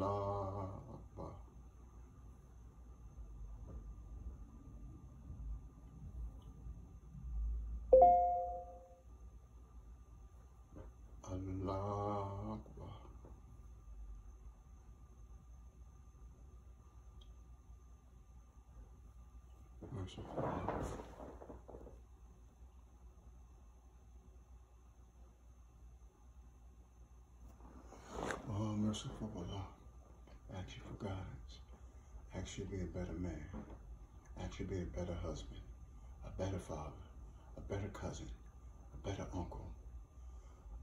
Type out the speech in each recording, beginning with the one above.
lava. Allah Merciful. Oh, merciful Allah. Ask you for guidance. Ask you to be a better man. Ask you to be a better husband, a better father, a better cousin, a better uncle,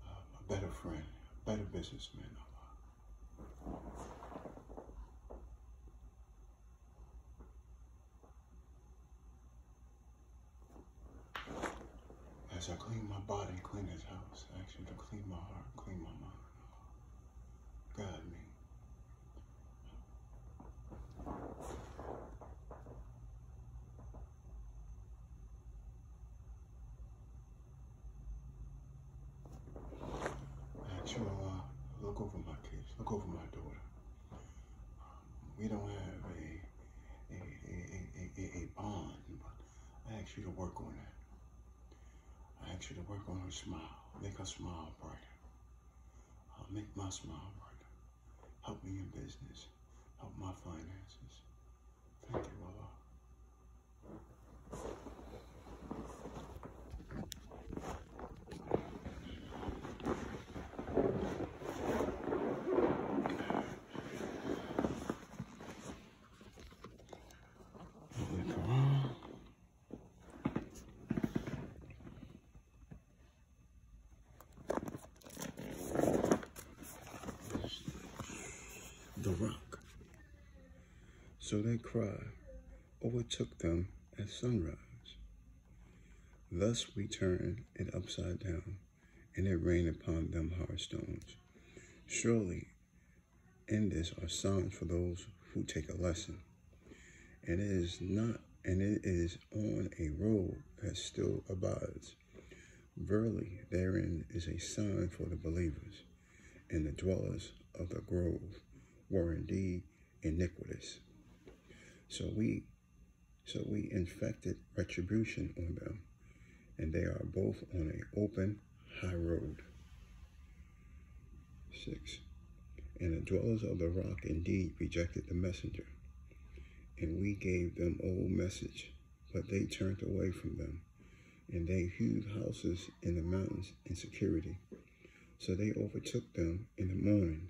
a better friend, a better businessman. As I clean my body, clean his house, I ask you to clean my heart, clean my mind. Guide me. I ask you, Allah, look over my kids, look over my daughter. We don't have a a, a, a, a, a bond, but I ask you to work on that. I ask you to work on her smile, make her smile brighter. Uh, make my smile brighter. Help me in business. Help my finances. Thank you, Allah. Holy Quran. The rock. So they cry overtook them at sunrise. Thus we turned it upside down, and it rained upon them hard stones. Surely in this are signs for those who take a lesson. And it is not, and it is on a road that still abides. Verily, therein is a sign for the believers, and the dwellers of the grove were indeed iniquitous. So we, so we infected retribution on them, and they are both on an open high road. Six. And the dwellers of the rock indeed rejected the messenger, and we gave them old message, but they turned away from them, and they hewed houses in the mountains in security. So they overtook them in the morning,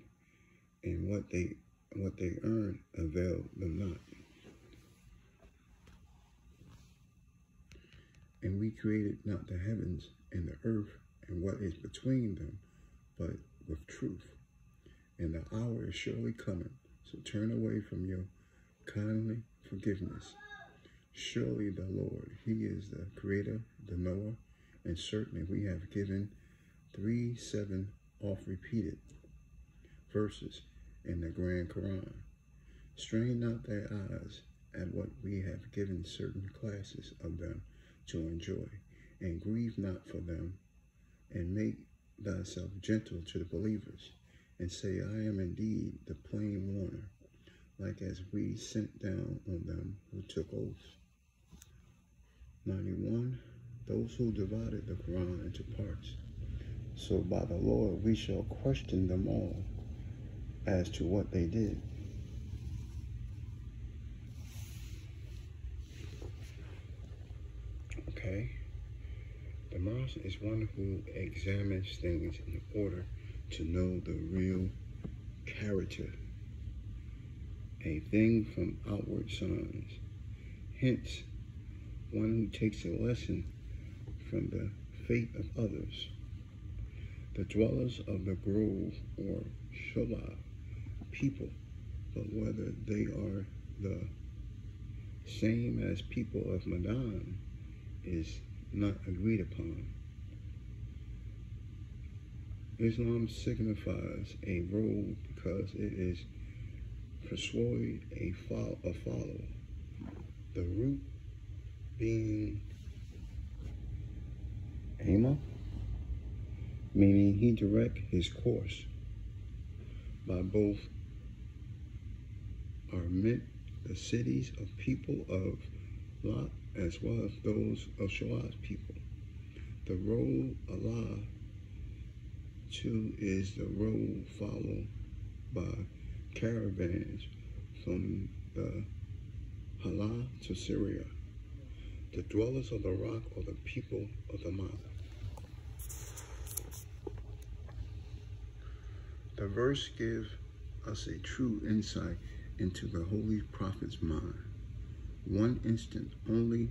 and what they what they earned availed them not. And we created not the heavens and the earth and what is between them, but with truth. And the hour is surely coming, so turn away from your kindly forgiveness. Surely the Lord, He is the Creator, the knower, and certainly we have given three, seven oft repeated verses in the Grand Quran. Strain not their eyes at what we have given certain classes of them to enjoy, and grieve not for them, and make thyself gentle to the believers, and say, I am indeed the plain warner, like as we sent down on them who took oaths. 91. Those who divided the Quran into parts. So by the Lord we shall question them all as to what they did. Okay. Is one who examines things in order to know the real character, a thing from outward signs. Hence, one who takes a lesson from the fate of others. The dwellers of the grove or Shola people, but whether they are the same as people of Madan is not agreed upon. Islam signifies a road because it is persuade a, fo- a follower. The root being Ama, meaning he direct his course by both are meant the cities of people of Lot as well as those of Shoah's people. The road Allah Two is the road followed by caravans from the Halah to Syria. The dwellers of the rock are the people of the mountain. The verse gives us a true insight into the holy prophet's mind. One instant only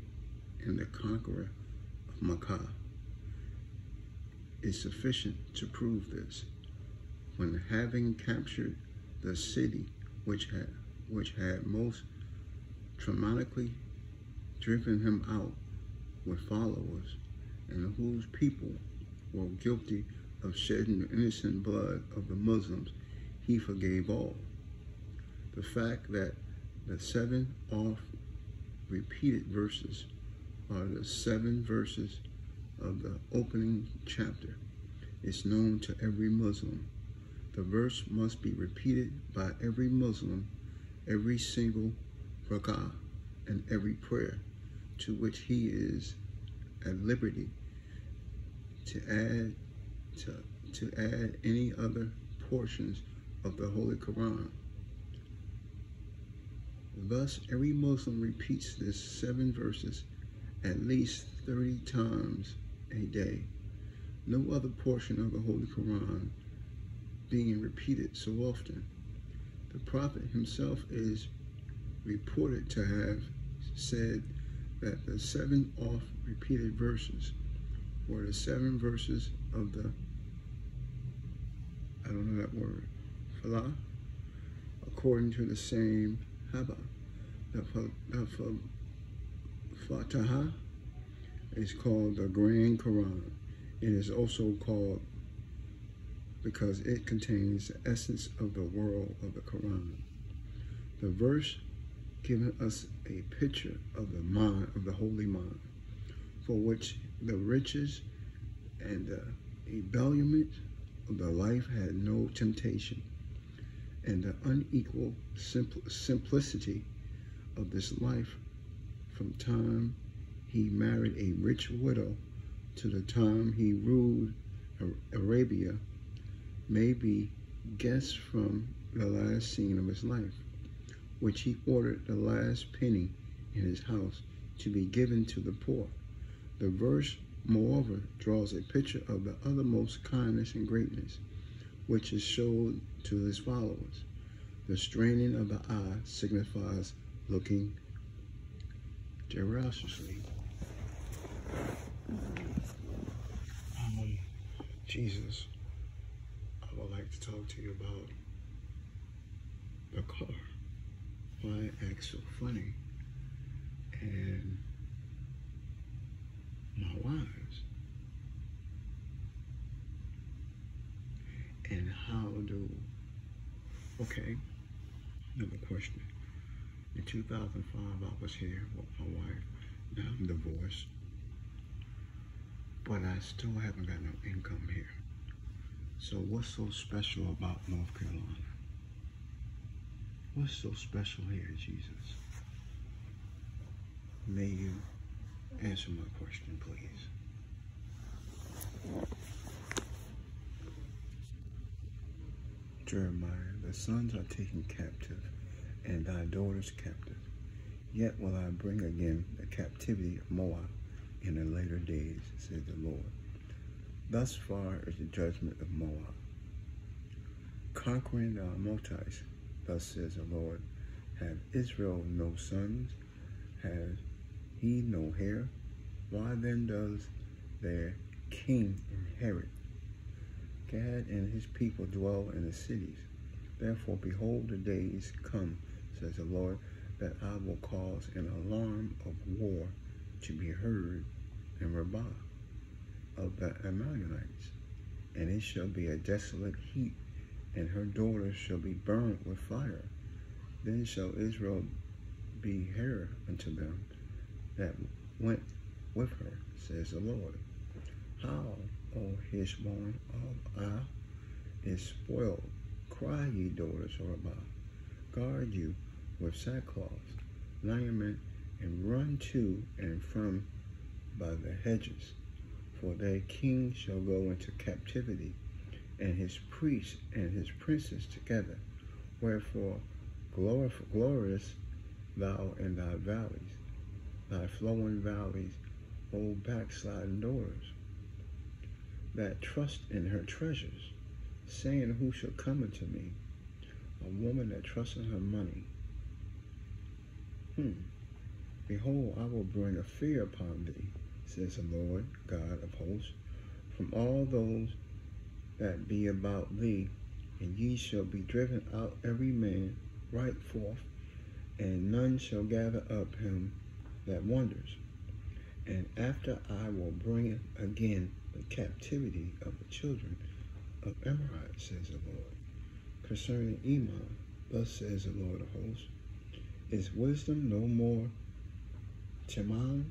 in the conqueror of Makkah is sufficient to prove this. When having captured the city which had which had most traumatically driven him out with followers and whose people were guilty of shedding the innocent blood of the Muslims, he forgave all. The fact that the seven off repeated verses are the seven verses of the opening chapter is known to every Muslim. The verse must be repeated by every Muslim every single rak'ah and every prayer to which he is at liberty to add to, to add any other portions of the Holy Quran. Thus, every Muslim repeats this seven verses at least 30 times a day. No other portion of the Holy Quran being repeated so often. The Prophet himself is reported to have said that the seven off repeated verses were the seven verses of the, I don't know that word, Falah, according to the same Haba. The, the Fataha is called the Grand Quran. It is also called because it contains the essence of the world of the Quran. The verse giving us a picture of the mind of the holy mind, for which the riches and the ebullience of the life had no temptation, and the unequal simpl simplicity of this life from time he married a rich widow to the time he ruled Arabia may be guessed from the last scene of his life which he ordered the last penny in his house to be given to the poor. The verse, moreover, draws a picture of the uttermost kindness and greatness, which is showed to his followers. The straining of the eye signifies looking generously. Um, Jesus, I would like to talk to you about the car. Why I act so funny and my wives and how do okay another question. In 2005 I was here with my wife. Now I'm divorced but I still haven't got no income here so what's so special about North Carolina What's so special here, Jesus? May you answer my question, please. Jeremiah, the sons are taken captive, and thy daughters captive. Yet will I bring again the captivity of Moab in the later days, said the Lord. Thus far is the judgment of Moab. Conquering the Amorites Thus says the Lord, Have Israel no sons? Has he no heir? Why then does their king inherit? Gad and his people dwell in the cities. Therefore, behold, the days come, says the Lord, that I will cause an alarm of war to be heard in Rabbah of the Ammonites, and it shall be a desolate heap and her daughters shall be burnt with fire. Then shall Israel be heir unto them that went with her, says the Lord. How, O Heshbon of Ah, is spoiled. Cry, ye daughters of Rabbah. Guard you with sackcloth, lament, and run to and from by the hedges. For their king shall go into captivity, and his priests and his princes together. Wherefore, glorious thou in thy valleys, thy flowing valleys, O backsliding doors, that trust in her treasures, saying, Who shall come unto me? A woman that trusts in her money. Hmm. Behold, I will bring a fear upon thee, says the Lord God of hosts, from all those that be about thee, and ye shall be driven out every man right forth, and none shall gather up him that wanders. And after I will bring again the captivity of the children of Amorite, says the Lord. Concerning Iman, thus says the Lord of hosts, is wisdom no more Teman?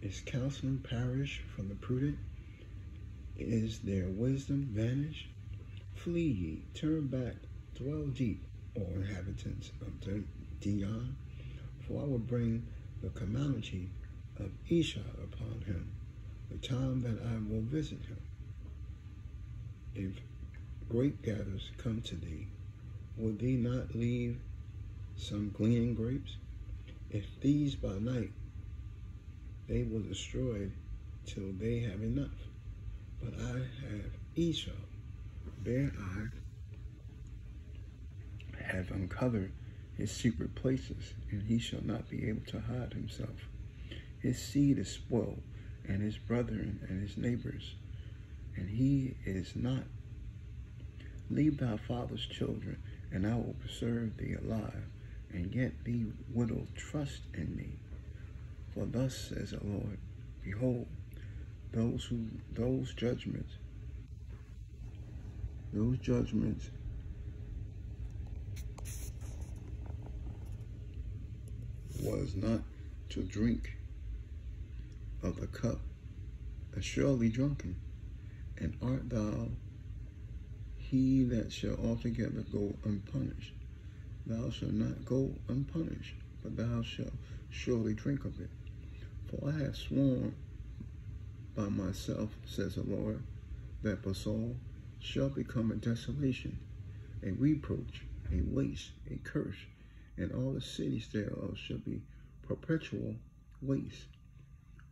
Is counseling perish from the prudent? Is their wisdom vanished? Flee ye, turn back, dwell deep, O inhabitants of Dion, for I will bring the calamity of Esau upon him, the time that I will visit him. If grape gatherers come to thee, will thee not leave some gleaning grapes? If these by night they will destroy till they have enough. But I have Esau, there I have uncovered his secret places, and he shall not be able to hide himself. His seed is spoiled, and his brethren and his neighbors, and he is not. Leave thy father's children, and I will preserve thee alive, and yet thee widow trust in me. For thus says the Lord, Behold, those who those judgments, those judgments was not to drink of the cup are surely drunken, and art thou he that shall altogether go unpunished. Thou shalt not go unpunished, but thou shalt surely drink of it. For I have sworn by myself, says the Lord, that Basal shall become a desolation, a reproach, a waste, a curse, and all the cities thereof shall be perpetual waste.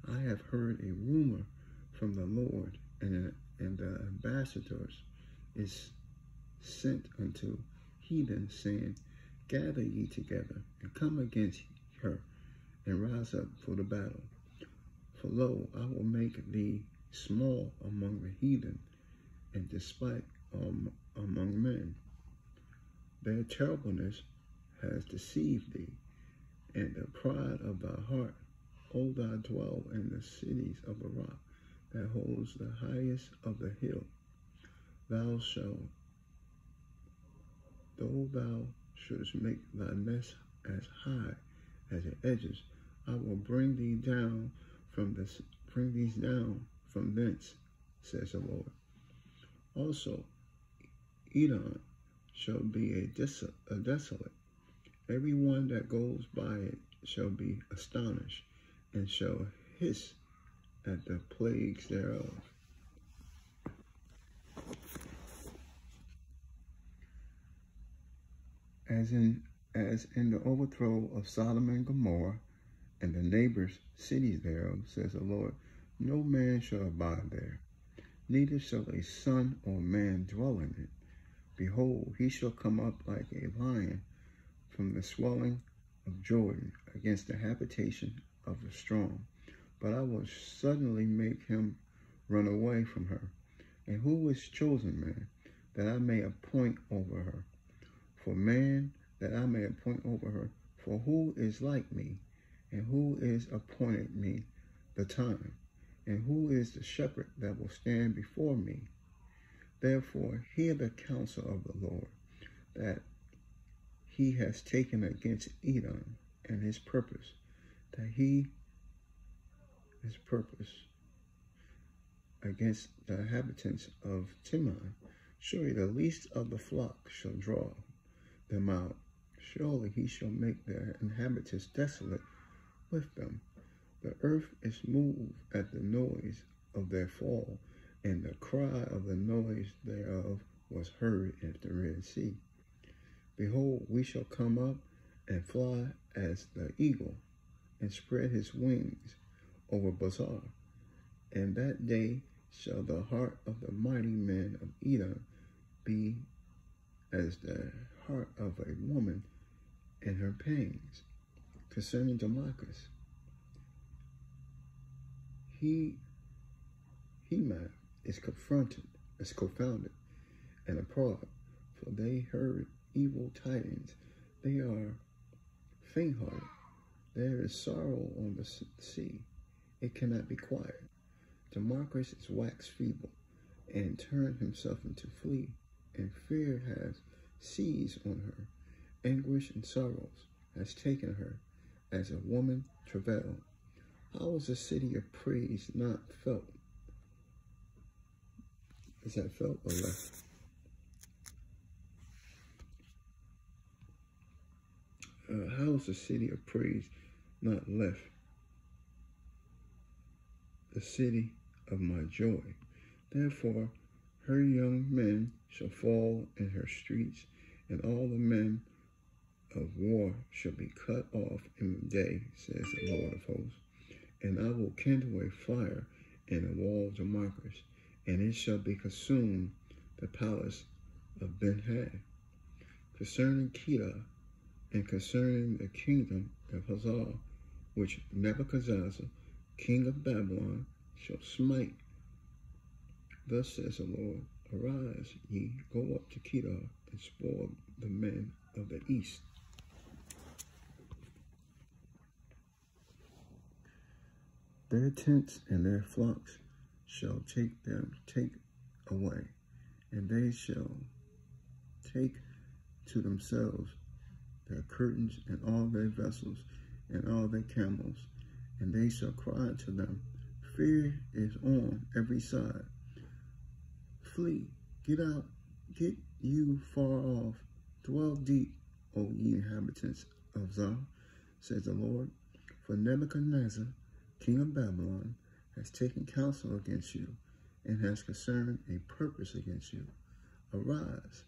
I have heard a rumor from the Lord, and, and the ambassadors is sent unto heathen, saying, Gather ye together, and come against her, and rise up for the battle. For lo, I will make thee small among the heathen, and despite um, among men. Their terribleness has deceived thee, and the pride of thy heart. O thou dwell in the cities of the rock that holds the highest of the hill. Thou shalt, though thou shouldst make thy nest as high as the edges, I will bring thee down from this, bring these down from thence, says the Lord. Also, Edom shall be a, a desolate. Every one that goes by it shall be astonished, and shall hiss at the plagues thereof. As in as in the overthrow of Sodom and Gomorrah, and the neighbors' cities thereof, says the Lord, no man shall abide there, neither shall a son or man dwell in it. Behold, he shall come up like a lion from the swelling of Jordan against the habitation of the strong. But I will suddenly make him run away from her. And who is chosen man, that I may appoint over her? For man, that I may appoint over her. For who is like me, and who is appointed me the time? And who is the shepherd that will stand before me? Therefore, hear the counsel of the Lord, that he has taken against Edom and his purpose, that he, his purpose against the inhabitants of Teman. Surely the least of the flock shall draw them out. Surely he shall make their inhabitants desolate with them. The earth is moved at the noise of their fall, and the cry of the noise thereof was heard at the Red Sea. Behold, we shall come up and fly as the eagle, and spread his wings over Bozrah. And that day shall the heart of the mighty men of Edom be as the heart of a woman in her pangs. Concerning Damascus, he, Hamath is confronted, is confounded, and appalled, for they heard evil tidings. They are faint-hearted. There is sorrow on the sea. It cannot be quiet. Damascus is waxed feeble and turned himself into flee, and fear has seized on her. Anguish and sorrows has taken her as a woman travail. How is the city of praise not felt? Is that felt or left? Uh, how is the city of praise not left? The city of my joy. Therefore, her young men shall fall in her streets, and all the men of war shall be cut off in the day, says the Lord of hosts. And I will kindle a fire in the walls of Damascus, and it shall be consumed the palace of Ben-Hadad. Concerning Kedar, and concerning the kingdom of Hazor, which Nebuchadnezzar, king of Babylon, shall smite. Thus says the Lord, Arise, ye, go up to Kedar, and spoil the men of the east. Their tents and their flocks shall take them take away, and they shall take to themselves their curtains and all their vessels and all their camels, and they shall cry to them, Fear is on every side. Flee, get out, get you far off, dwell deep, O ye inhabitants of Zah, says the Lord. For Nebuchadnezzar, king of Babylon, has taken counsel against you, and has concerned a purpose against you. Arise,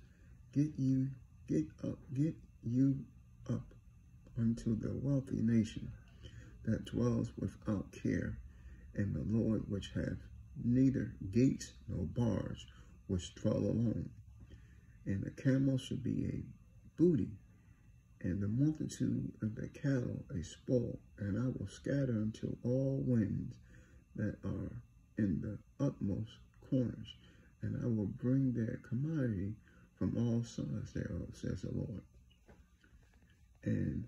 get you, get up, get you up unto the wealthy nation that dwells without care, and the Lord which hath neither gates nor bars, which dwell alone. And the camel shall be a booty, and the multitude of the cattle a spoil, and I will scatter unto all winds that are in the utmost corners, and I will bring their commodity from all sides thereof, says the Lord. And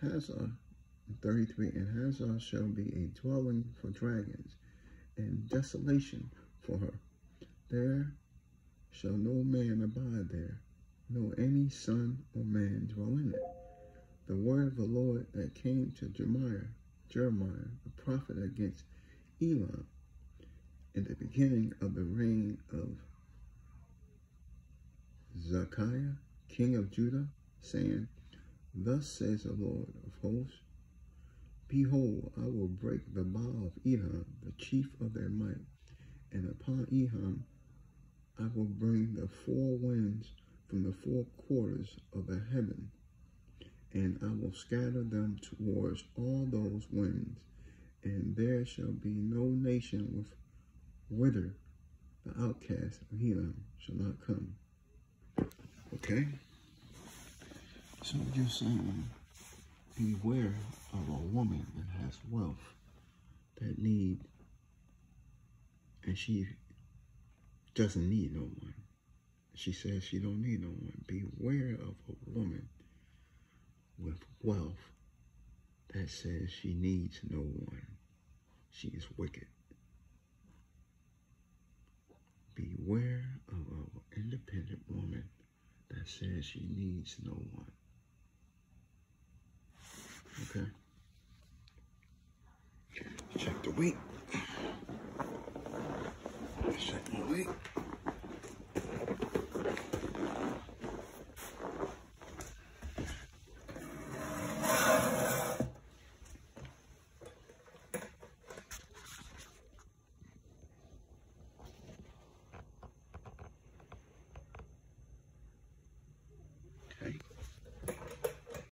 Hazor, 33, and Hazor shall be a dwelling for dragons, and desolation for her. There shall no man abide there, nor any son or man dwell in it. The word of the Lord that came to Jeremiah, Jeremiah, the prophet against Elam, in the beginning of the reign of Zedekiah, king of Judah, saying, Thus says the Lord of hosts, Behold, I will break the bow of Edom, the chief of their might, and upon Edom I will bring the four winds from the four quarters of the heaven, and I will scatter them towards all those winds, and there shall be no nation with whither the outcast of Edom shall not come. Okay? So just saying, beware of a woman that has wealth, that need, and she doesn't need no one. She says she don't need no one. Beware of a woman with wealth that says she needs no one. She is wicked. Beware of an independent woman that says she needs no one. Okay. Check the weight.